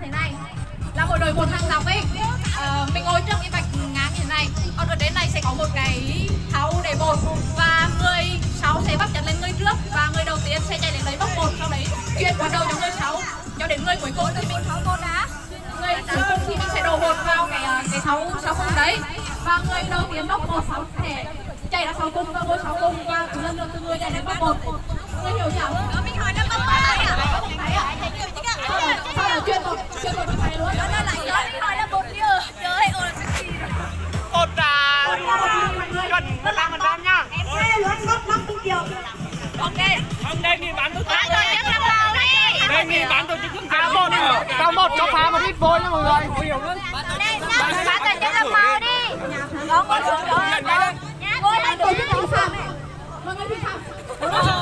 như thế này. Là mỗi đội một hàng dọc ấy. Ờ, mình ngồi trước cái vạch ngang như thế này. Còn ở đến này sẽ có một cái tháo để bột và người sáu sẽ bắt chặt lên người trước và người đầu tiên sẽ chạy đến lấy bóc bột sau đấy. Chuyển qua đầu cho người sáu cho đến người cuối cùng thì mình tháo bột đã. Người cuối cùng thì mình sẽ đổ bột vào cái ờ, cái tháo sáu cùng đấy. Và người đầu tiên bóc bột sáu sẽ chạy ra sau cùng và ngôi sáu cùng và lần lượt từ người chạy đến bóc bột. Người hiểu nhỉ ờ, mình hỏi Không đề nghị bán chức. ai rồi nhất là vào đi Đề nghị bán tổ chức không Cao một, cao một cho phá một ít vôi nha mọi người. Hiểu không? bán tổ chức là vào đi. Có một số đó ngồi tổ chức vi phạm mọi người vi phạm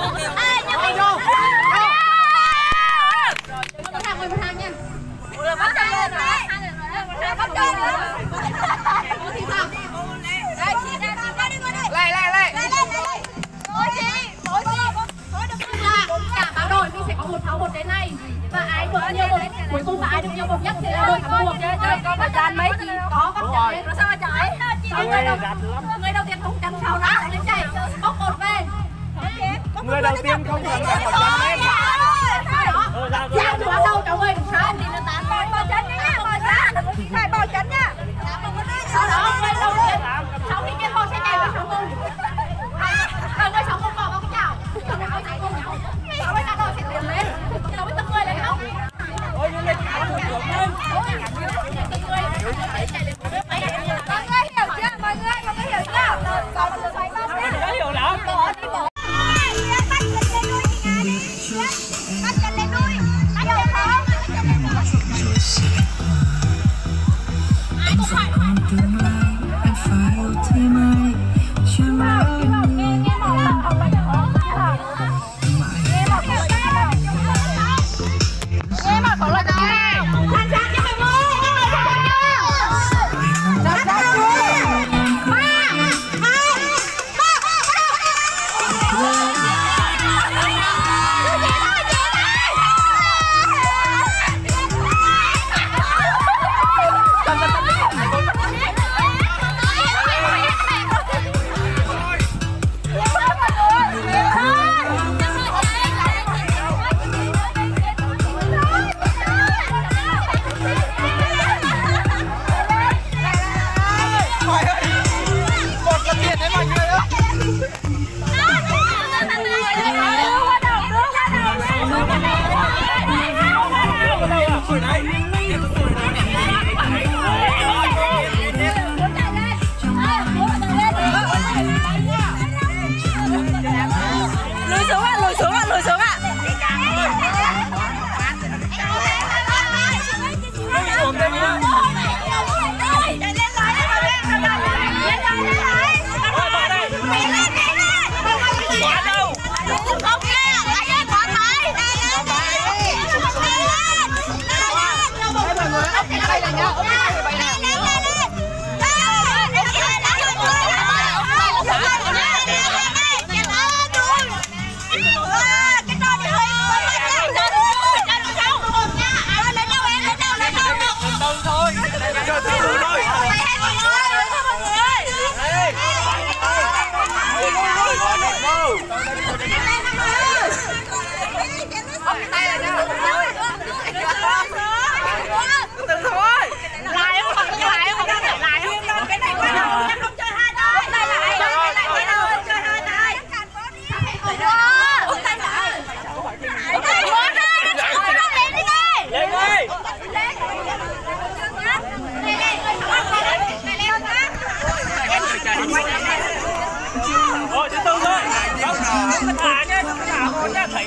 một tháo một đến này và ai được nhiều một cuối cùng là ai được nhiều một nhất thì là đội thắng cuộc có bắt chân mấy chị có bắt lên nó sao mà chạy người đầu người đầu tiên không chân sau đó lên chạy. Bốc một về. Người đầu tiên không cần phải hỏi Oh my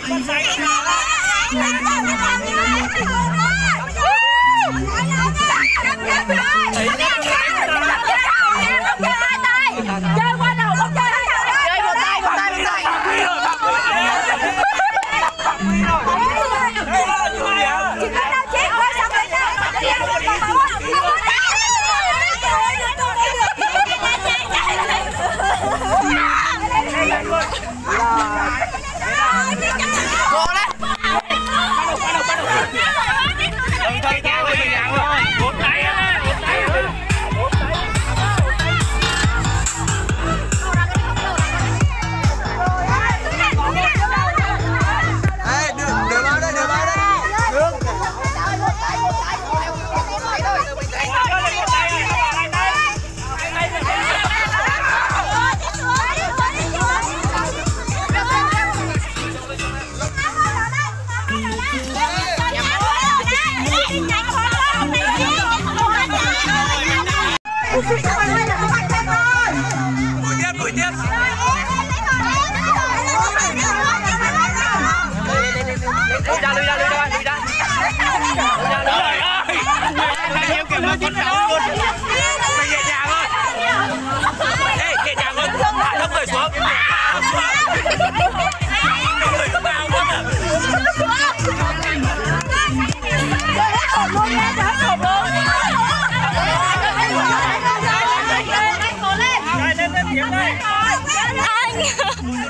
你们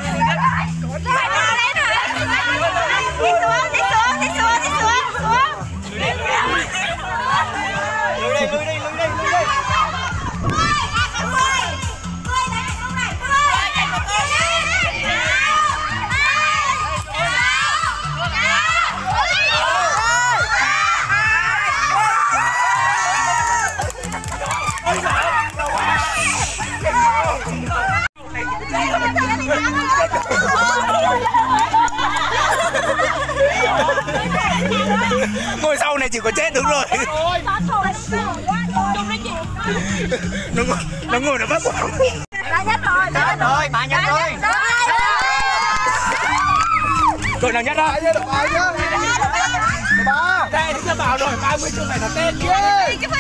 lùi đây lùi đây lùi đây lùi đây ngồi sau này chỉ có chết đúng rồi. Nó ngồi nó ngồi nó bắt bỏ rồi bà nhất rồi. Đội nào nhất đó? Ba đây thì bảo rồi 30 chương này là tên kia. Khỏe